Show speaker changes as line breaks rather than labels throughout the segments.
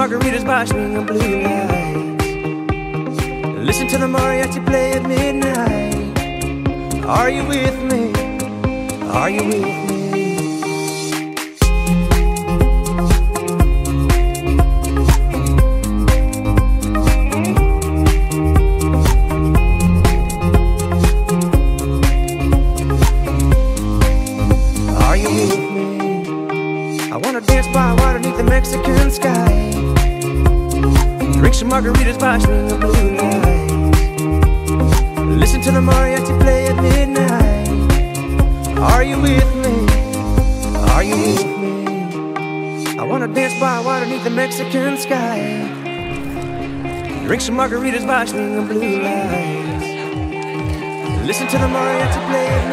Margaritas by swinging blue lights. Listen to the mariachi play at midnight. Are you with me? Are you with me? Margaritas by swinging blue lights. Listen to the mariachi play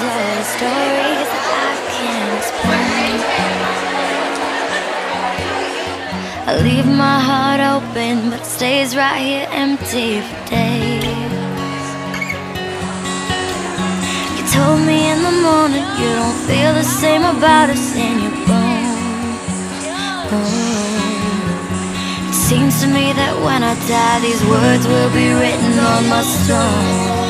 stories I can't explain. I leave my heart open, but it stays right here empty for days. You told me in the morning you don't feel the same about us in your bones. Oh. It seems to me that when I die, these words will be written on my stone.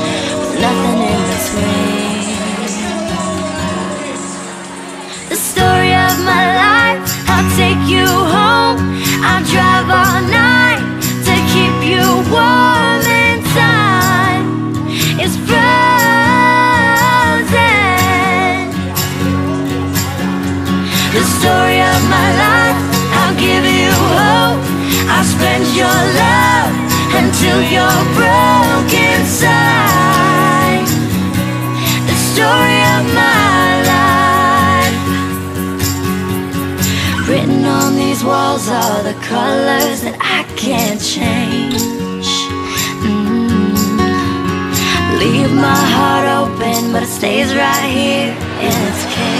colors that I can't change. Mm. Leave my heart open, but it stays right here in its cage.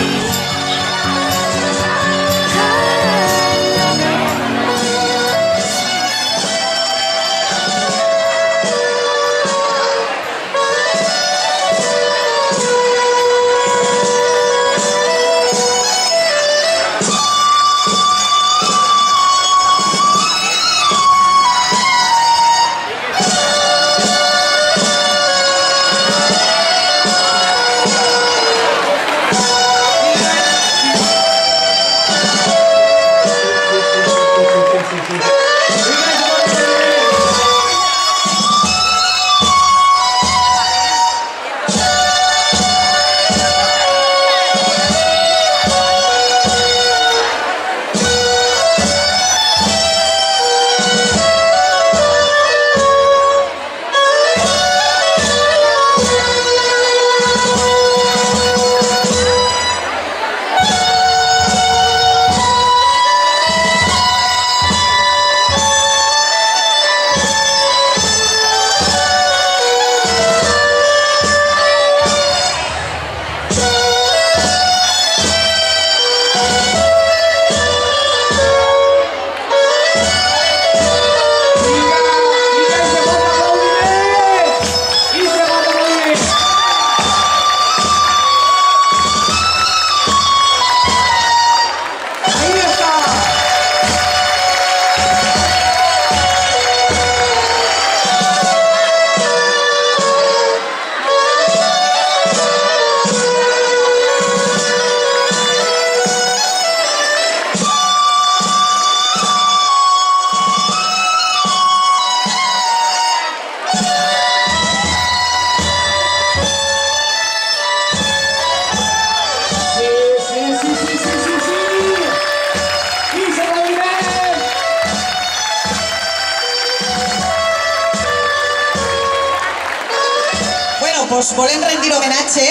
Us volem rendir homenatge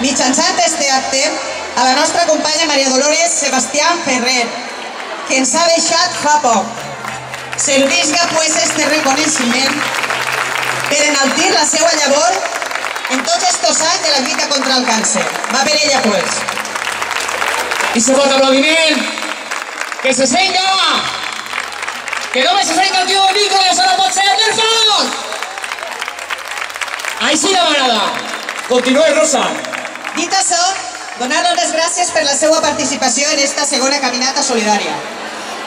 mitjançant este acte a la nostra companya Maria Dolores Sebastián Ferrer, que ens ha deixat fa poc. Servisga pues este reconeixement per enaltir la seva llavor en tots estos anys de la lluita contra el càncer. Va per ella pues.
Y se vota aplaudiment. Que se senga. Que no me se senga el tío Nico, eso no pot ser, Nerfos. Així demanada. Continua, Rosa.
Dit això, donar-los les gràcies per la seva participació en esta segona caminata solidària,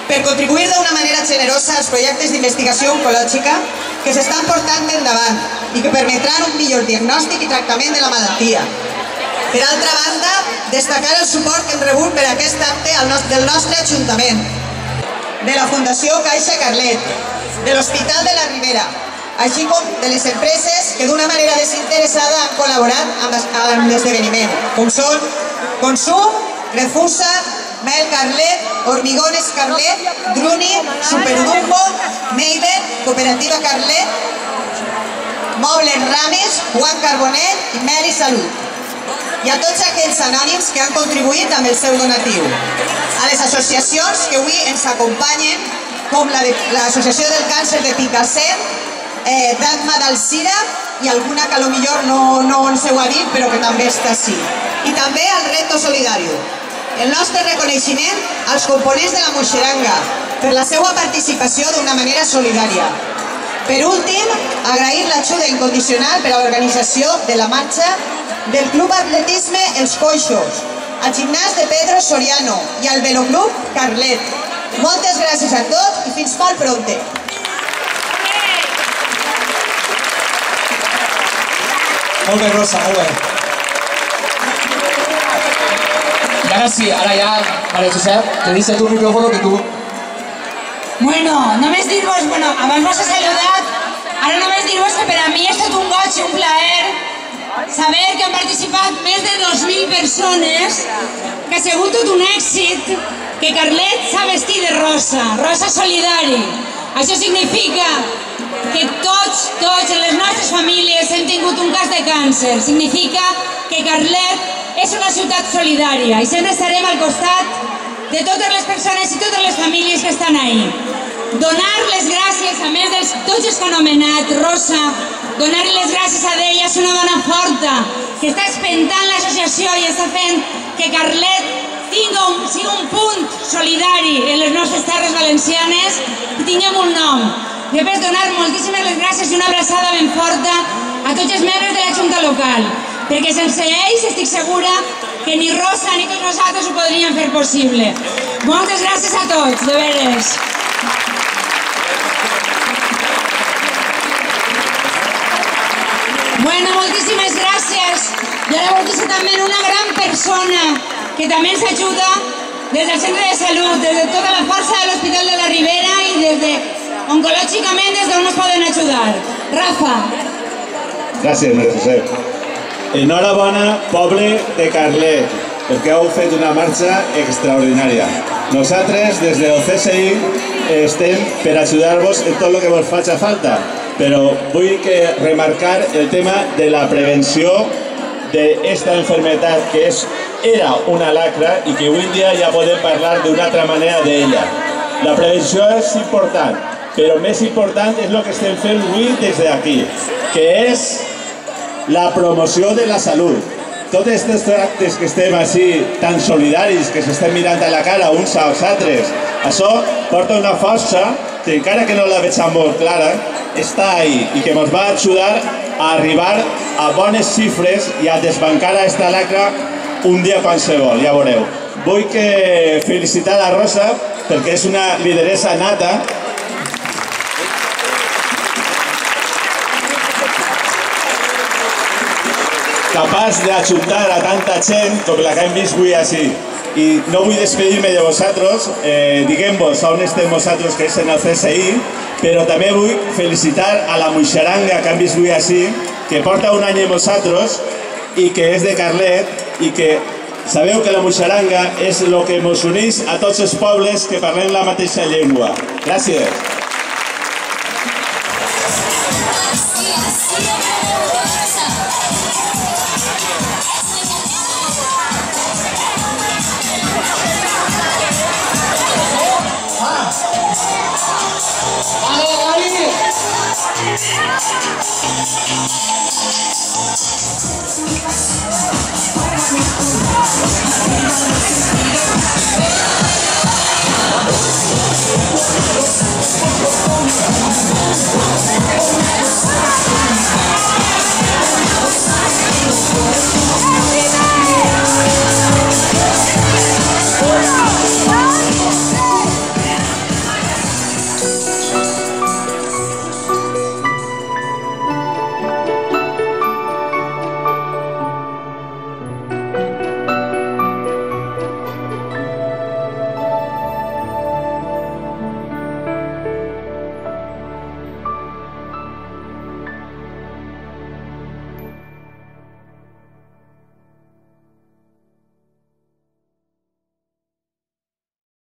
per contribuir d'una manera generosa als projectes d'investigació oncològica que s'estan portant endavant i que permetran un millor diagnòstic i tractament de la malaltia. Per altra banda, destacar el suport que hem rebut per aquest acte del nostre Ajuntament, de la Fundació Caixa Carlet, de l'Hospital de la Ribera, així com de les empreses que d'una manera desinteressada han col·laborat amb, l'esdeveniment, com són Consum, Refusa, Mel Carlet, Hormigones Carlet, Druni, Superdumbo, Maiden, Cooperativa Carlet, Mobles Rames, Juan Carbonet i Meri Salut i a tots aquells anònims que han contribuït amb el seu donatiu. A les associacions que avui ens acompanyen, com l'Associació la del Càncer de Picassent, eh, Dagma d'Alcira i alguna que millor no, no ens heu dit, però que també està així. I també al Reto Solidario. El nostre reconeixement als components de la Moixeranga per la seva participació d'una manera solidària. Per últim, agrair l'ajuda incondicional per a l'organització de la marxa del Club Atletisme Els Coixos, al gimnàs de Pedro Soriano i al Veloclub Carlet. Moltes gràcies a tots i fins molt pronte.
Molt bé, Rosa, molt bé. Y ahora sí, ahora ya, María Josep, te dice tu micrófono que tú...
Bueno, només dir-vos, bueno, abans vos he saludat, ara només dir-vos que a mi és tot un goig un plaer saber que han participat més de 2.000 persones, que ha sigut tot un èxit, que Carlet s'ha vestit de rosa, rosa solidari. Això significa que tots, tots en les nostres famílies hem tingut un cas de càncer. Significa que Carlet és una ciutat solidària i sempre estarem al costat de totes les persones i totes les famílies que estan ahí. Donar les gràcies, a més de tots els que han anomenat, Rosa, donar les gràcies a ella és una dona forta que està espentant l'associació i està fent que Carlet tingui un, sigui un punt solidari en les nostres terres valencianes i tinguem un nom. I després donar moltíssimes les gràcies i una abraçada ben forta a tots els membres de la Junta Local, perquè sense ells estic segura que ni Rosa ni tots nosaltres ho podríem fer possible. Moltes gràcies a tots, de veres. Bueno, moltíssimes gràcies. I ara vull també una gran persona que també ens ajuda des del centre de salut, des de tota la força de l'Hospital de la Ribera i des de oncològicament des d'on nos poden ajudar. Rafa.
Gràcies, Mestre Josep. Enhorabona, poble de Carlet, perquè heu fet una marxa extraordinària. Nosaltres, des del CSI, estem per ajudar-vos en tot el que vos faci falta però vull que remarcar el tema de la prevenció d'esta enfermedad que és, era una lacra i que avui dia ja podem parlar d'una altra manera d'ella. La prevenció és important, però més important és el que estem fent avui des d'aquí, que és la promoció de la salut. Tots aquests actes que estem així tan solidaris, que s'estem mirant a la cara uns als altres, això porta una força que encara que no la veig molt clara, està ahí i que ens va ajudar a arribar a bones xifres i a desbancar a esta lacra un dia qualsevol, ja veureu. Vull que felicitar a Rosa perquè és una lideresa nata capaç d'ajuntar a tanta gent com la que hem vist avui així i no vull despedir-me de vosaltres, eh, diguem-vos on estem vosaltres, que és en el CSI, però també vull felicitar a la Moixaranga que han vist avui així, que porta un any amb vosaltres i que és de Carlet i que sabeu que la Moixaranga és el que ens uneix a tots els pobles que parlem la mateixa llengua. Gràcies.
বাড়ি